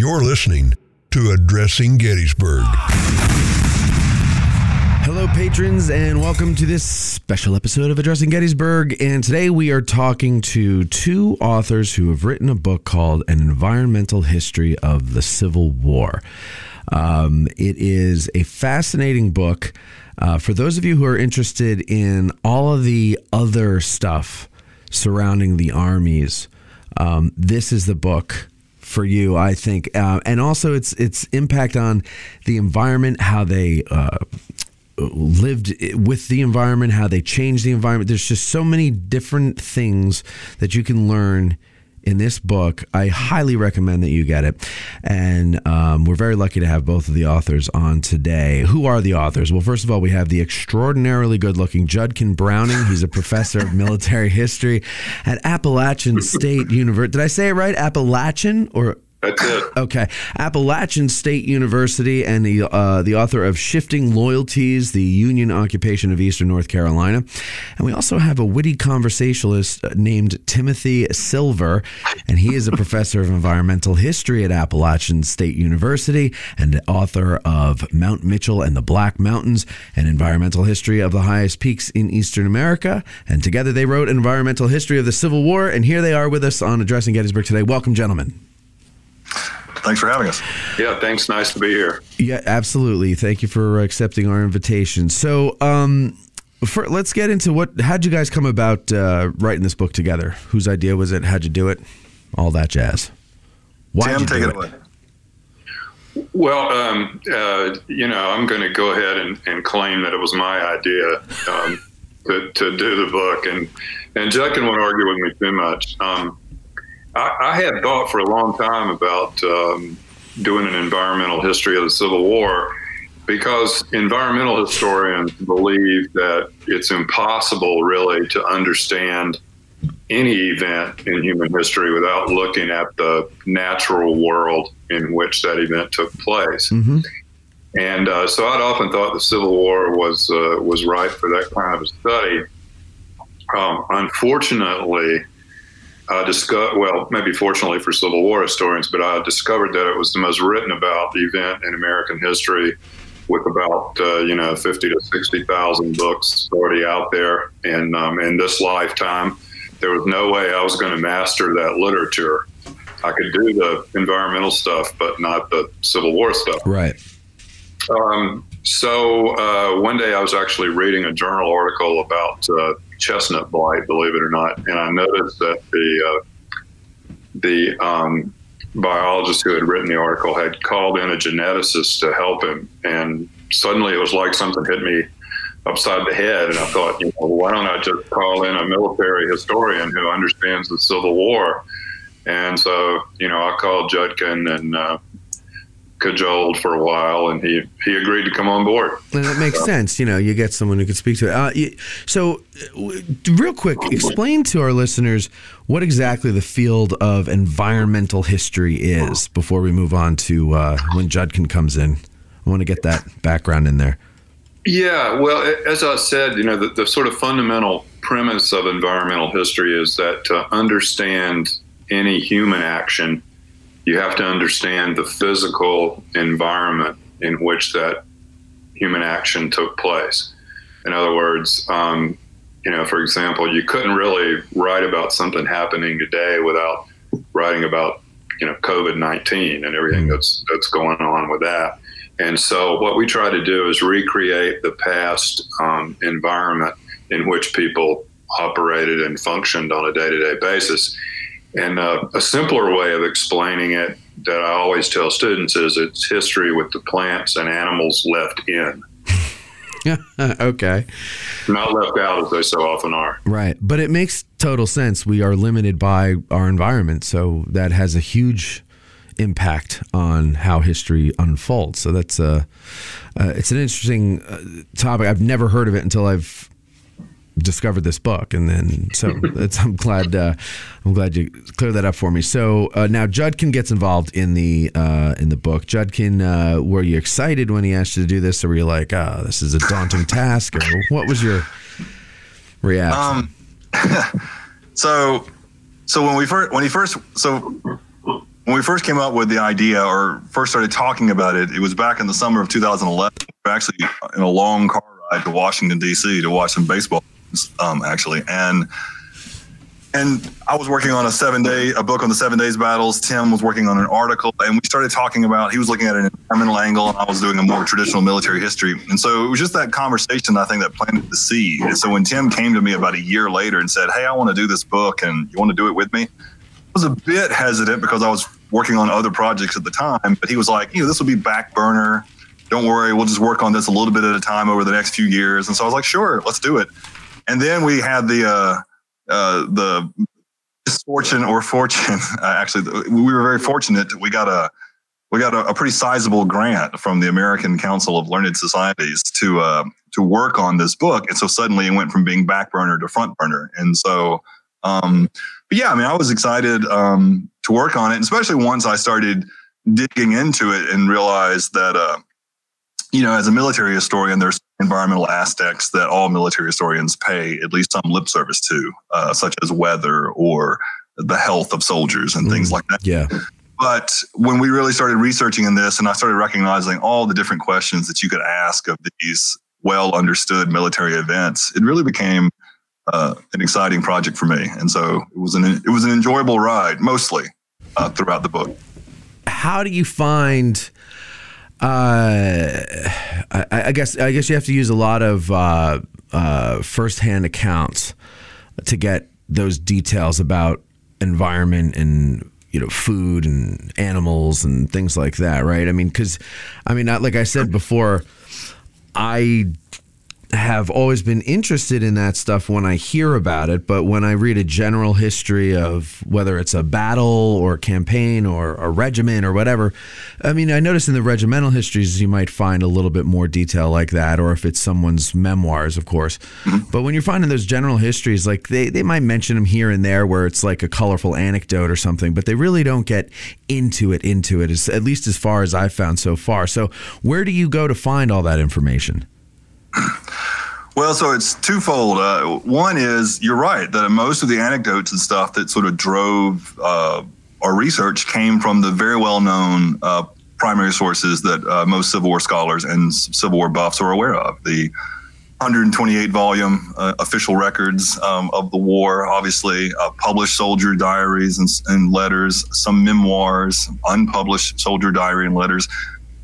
You're listening to Addressing Gettysburg. Hello, patrons, and welcome to this special episode of Addressing Gettysburg. And today we are talking to two authors who have written a book called An Environmental History of the Civil War. Um, it is a fascinating book. Uh, for those of you who are interested in all of the other stuff surrounding the armies, um, this is the book for you, I think, uh, and also its its impact on the environment, how they uh, lived with the environment, how they changed the environment. There's just so many different things that you can learn in this book. I highly recommend that you get it. And um, we're very lucky to have both of the authors on today. Who are the authors? Well, first of all, we have the extraordinarily good looking Judkin Browning. He's a professor of military history at Appalachian State University. Did I say it right? Appalachian or that's it. Okay. Appalachian State University and the uh, the author of Shifting Loyalties: The Union Occupation of Eastern North Carolina. And we also have a witty conversationalist uh, named Timothy Silver, and he is a professor of environmental history at Appalachian State University and author of Mount Mitchell and the Black Mountains: An Environmental History of the Highest Peaks in Eastern America. And together they wrote environmental history of the Civil War. And here they are with us on Addressing Gettysburg today. Welcome, gentlemen. Thanks for having us. Yeah, thanks. Nice to be here. Yeah, absolutely. Thank you for accepting our invitation. So, um, for, let's get into what. How'd you guys come about uh, writing this book together? Whose idea was it? How'd you do it? All that jazz. Why Tim, take it, it away. Well, um, uh, you know, I'm going to go ahead and, and, claim that it was my idea um, to, to, do the book, and and Judkin won't argue with me too much. Um, I, I, had thought for a long time about um, doing an environmental history of the Civil War because environmental historians believe that it's impossible really to understand any event in human history without looking at the natural world in which that event took place. Mm-hmm. And uh, so I'd often thought the Civil War was uh, was right for that kind of a study. Um, unfortunately, I discovered, well, maybe fortunately for Civil War historians, but I discovered that it was the most written about event in American history with about, uh, you know, 50 to 60,000 books already out there. And um, in this lifetime, there was no way I was going to master that literature. I could do the environmental stuff, but not the Civil War stuff. Right. Um, so uh, one day I was actually reading a journal article about uh, chestnut blight, believe it or not, and I noticed that the uh, the um, biologist who had written the article had called in a geneticist to help him, and suddenly it was like something hit me upside the head, and I thought, you know, why don't I just call in a military historian who understands the Civil War? And so, you know, I called Judkin and uh, cajoled for a while, and he he agreed to come on board. And that makes so. sense. You know, you get someone who can speak to it. Uh, you, so, real quick, explain to our listeners what exactly the field of environmental history is before we move on to uh, when Judkin comes in. I want to get that background in there. Yeah, well, as I said, you know, the, the sort of fundamental premise of environmental history is that to understand any human action you have to understand the physical environment in which that human action took place. In other words, um, you know, for example, you couldn't really write about something happening today without writing about, you know, COVID nineteen and everything mm-hmm. that's that's going on with that. And so, what we try to do is recreate the past um, environment in which people operated and functioned on a day to day basis and uh, a simpler way of explaining it that I always tell students is it's history with the plants and animals left in. okay. Not left out as they so often are. Right. But it makes total sense. We are limited by our environment. So that has a huge impact on how history unfolds. So that's a, uh, it's an interesting uh, topic. I've never heard of it until I've discovered this book, and then so I'm glad uh, I'm glad you cleared that up for me. So uh, now Judkin gets involved in the uh, in the book. Judkin, uh, were you excited when he asked you to do this, or were you like, "Ah, oh, this is a daunting task"? Or what was your reaction? Um, so so when we first when he first so when we first came up with the idea or first started talking about it, it was back in the summer of 2011. We were actually in a long car ride to Washington D.C. to watch some baseball, um, actually, and and I was working on a seven day a book on the seven days battles. Tim was working on an article, and we started talking about. He was looking at an environmental angle, and I was doing a more traditional military history. And so it was just that conversation I think that planted the seed. And so when Tim came to me about a year later and said, "Hey, I want to do this book, and you want to do it with me," I was a bit hesitant because I was working on other projects at the time. But he was like, "You know, this will be back burner. Don't worry, we'll just work on this a little bit at a time over the next few years." And so I was like, "Sure, let's do it." And then we had the uh, uh, the misfortune or fortune. Uh, actually, we were very fortunate. We got a we got a, a, pretty sizable grant from the American Council of Learned Societies to uh, to work on this book, and so suddenly it went from being back burner to front burner. And so, um, but yeah, I mean, I was excited um, to work on it, especially once I started digging into it and realized that uh, you know, as a military historian, there's environmental aspects that all military historians pay at least some lip service to, uh, such as weather or the health of soldiers and mm, things like that. Yeah. But when we really started researching in this, and I started recognizing all the different questions that you could ask of these well understood military events, it really became uh, an exciting project for me. And so it was an it was an enjoyable ride, mostly uh, throughout the book. How do you find? Uh, I, I, guess I guess you have to use a lot of uh, uh, firsthand accounts to get those details about environment and you know food and animals and things like that, right? I mean, because I mean, like I said before, I have always been interested in that stuff when I hear about it, but when I read a general history of whether it's a battle or campaign or a regiment or whatever, I mean, I notice in the regimental histories you might find a little bit more detail like that, or if it's someone's memoirs, of course. Mm-hmm. But when you're finding those general histories, like they, they might mention them here and there where it's like a colorful anecdote or something, but they really don't get into it, into it, at least as far as I've found so far. So, where do you go to find all that information? Well, so it's twofold. Uh, one is you're right that most of the anecdotes and stuff that sort of drove uh, our research came from the very well known uh, primary sources that uh, most Civil War scholars and Civil War buffs are aware of. The 128 volume uh, official records um, of the war, obviously, uh, published soldier diaries and, and letters, some memoirs, unpublished soldier diary and letters.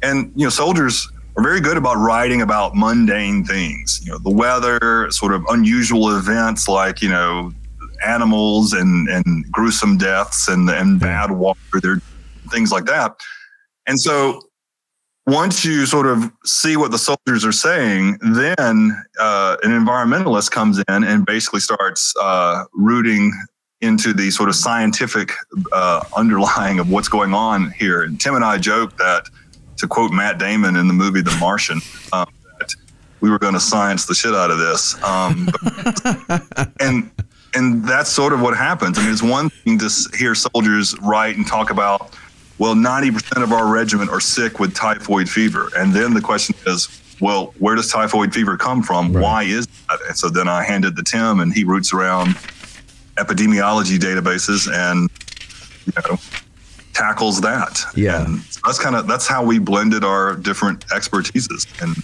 And, you know, soldiers are very good about writing about mundane things, you know, the weather, sort of unusual events like, you know, animals and, and gruesome deaths and, and bad water, there, things like that. And so once you sort of see what the soldiers are saying, then uh, an environmentalist comes in and basically starts uh, rooting into the sort of scientific uh, underlying of what's going on here. And Tim and I joke that to quote Matt Damon in the movie The Martian, um, that we were going to science the shit out of this. Um, and and that's sort of what happens. I mean, it's one thing to hear soldiers write and talk about, well, 90% of our regiment are sick with typhoid fever. And then the question is, well, where does typhoid fever come from? Right. Why is that? And so then I handed to Tim, and he roots around epidemiology databases and, you know, tackles that. Yeah, and that's kind of that's how we blended our different expertises. And.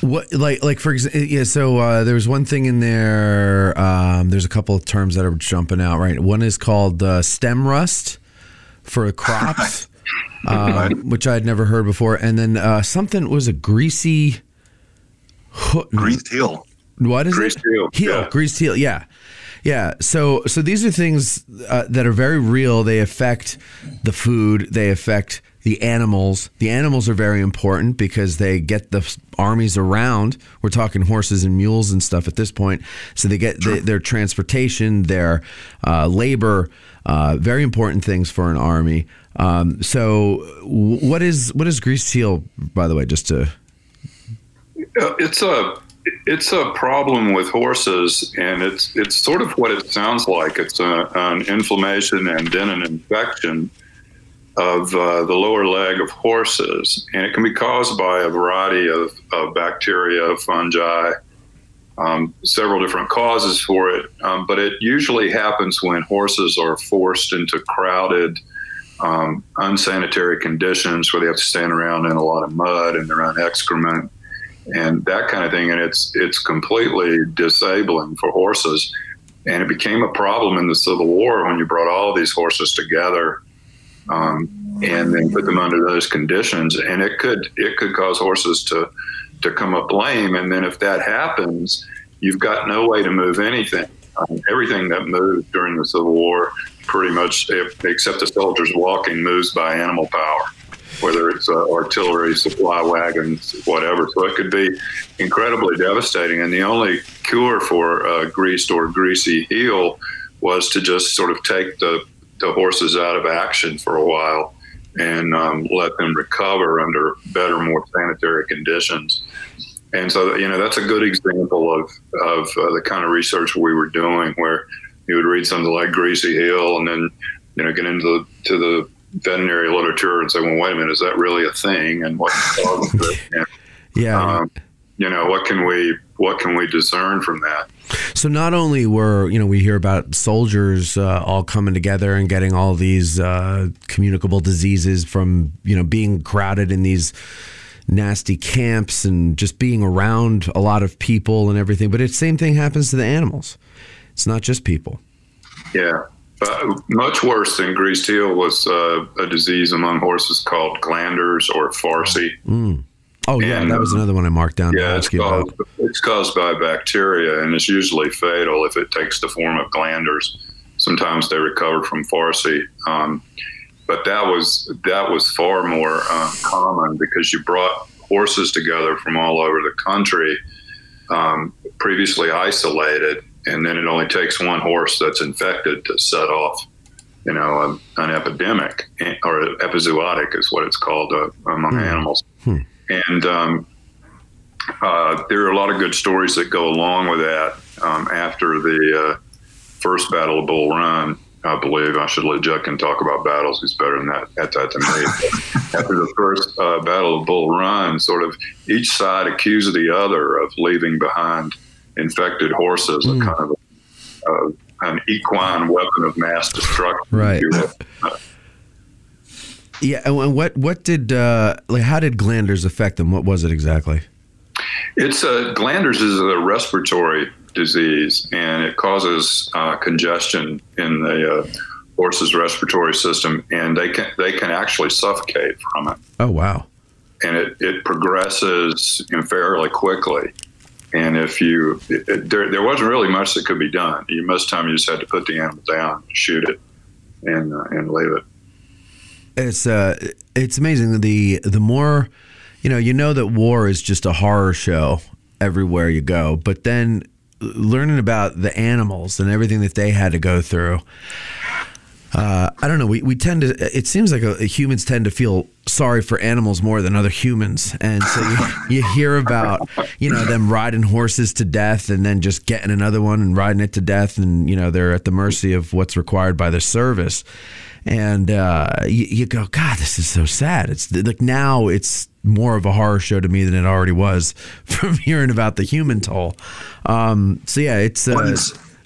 What like like for example yeah so uh, there's one thing in there um, there's a couple of terms that are jumping out right? One is called uh, stem rust for crops um, which I had never heard before. And then uh, something was a greasy hook. Greased heel. What is greased it heel, heel yeah. greased heel yeah yeah. So so these are things uh, that are very real. They affect the food. They affect the animals. The animals are very important because they get the armies around. We're talking horses and mules and stuff at this point. So they get the, their transportation, their uh, labor. Uh, very important things for an army. Um, so, what is what is greased heel? By the way, just to uh, it's a it's a problem with horses, and it's it's sort of what it sounds like. It's a, an inflammation and then an infection of uh, the lower leg of horses, and it can be caused by a variety of, of bacteria, fungi, um, several different causes for it. Um, but it usually happens when horses are forced into crowded um, unsanitary conditions where they have to stand around in a lot of mud and own excrement and that kind of thing. And it's it's completely disabling for horses. And it became a problem in the Civil War when you brought all these horses together um, and then put them under those conditions. And it could it could cause horses to to come up lame. And then if that happens, you've got no way to move anything. Um, everything that moved during the Civil War, pretty much, except the soldiers walking, moves by animal power whether it's uh, artillery, supply wagons, whatever. So it could be incredibly devastating. And the only cure for uh, greased or greasy heel was to just sort of take the, the horses out of action for a while and um, let them recover under better, more sanitary conditions. And so, you know, that's a good example of, of uh, the kind of research we were doing where you would read something like Greasy Heel and then, you know, get into the, to the veterinary literature and say, well, wait a minute, is that really a thing? And what it? And, yeah. Um, you know, what can we what can we discern from that? So not only were you know we hear about soldiers uh, all coming together and getting all these uh, communicable diseases from you know being crowded in these nasty camps and just being around a lot of people and everything, but the same thing happens to the animals. It's not just people. Yeah, uh, much worse than greased heel was uh, a disease among horses called glanders or farcy. Mm. Oh yeah, and, that was another one I marked down. Yeah, it's caused, it's caused, by bacteria, and it's usually fatal if it takes the form of glanders. Sometimes they recover from farcy, um, but that was that was far more uh, common because you brought horses together from all over the country, um, previously isolated, and then it only takes one horse that's infected to set off, you know, a, an epidemic or epizootic is what it's called uh, among hmm. animals. Hmm. And um, uh, there are a lot of good stories that go along with that. Um, after the uh, first Battle of Bull Run, I believe I should let Judd talk about battles. He's better than that at that to me. After the first uh, Battle of Bull Run, sort of each side accused the other of leaving behind infected horses, mm. a hmm. kind of a, uh, an equine weapon of mass destruction. Right. yeah, and what what did uh, like how did glanders affect them? What was it exactly? It's a glanders is a respiratory disease, and it causes uh, congestion in the uh, horse's respiratory system, and they can they can actually suffocate from it. Oh wow! And it it progresses fairly quickly. And if you, it, there, there wasn't really much that could be done. You, most of the time, you just had to put the animal down, shoot it, and uh, and leave it. It's uh, it's amazing. The the more, you know, you know that war is just a horror show everywhere you go, but then learning about the animals and everything that they had to go through uh, I don't know. We, we tend to. It seems like a, humans tend to feel sorry for animals more than other humans, and so you, you hear about you know them riding horses to death and then just getting another one and riding it to death, and you know they're at the mercy of what's required by the service. And uh, you, you go, God, this is so sad. It's like now it's more of a horror show to me than it already was from hearing about the human toll. Um, so yeah, it's. Uh,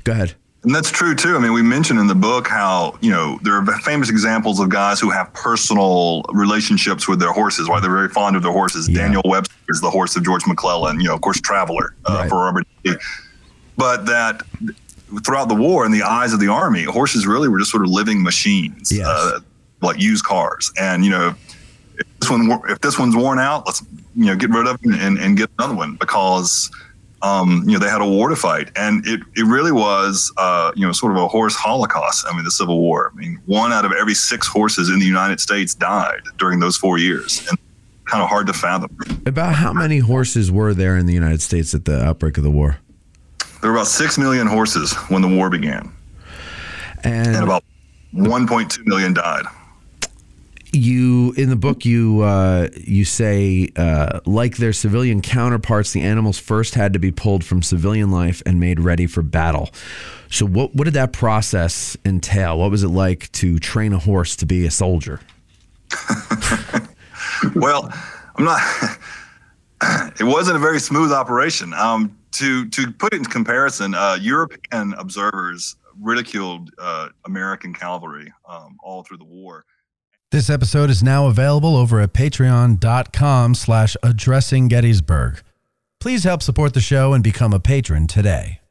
go ahead. And that's true too. I mean, we mentioned in the book how, you know, there are famous examples of guys who have personal relationships with their horses, why they're very fond of their horses. Yeah. Daniel Webster is the horse of George McClellan, you know, of course, Traveler uh, right. for Robert. E. But that throughout the war, in the eyes of the army, horses really were just sort of living machines, yes. uh, like used cars. And, you know, if this one, if this one's worn out, let's, you know, get rid of it and, and get another one because – um, you know, they had a war to fight, and it it really was, uh, you know, sort of a horse holocaust. I mean, the Civil War. I mean, one out of every six horses in the United States died during those four years, and kind of hard to fathom. About how many horses were there in the United States at the outbreak of the war? There were about six million horses when the war began, and, and about 1.2 million died you in the book you uh, you say uh, like their civilian counterparts the animals first had to be pulled from civilian life and made ready for battle. So what what did that process entail? What was it like to train a horse to be a soldier? Well i'm not it wasn't a very smooth operation. Um, to to put it in comparison uh, european observers ridiculed uh, american cavalry um, all through the war This episode is now available over at patreon.com slash addressing Gettysburg. Please help support the show and become a patron today.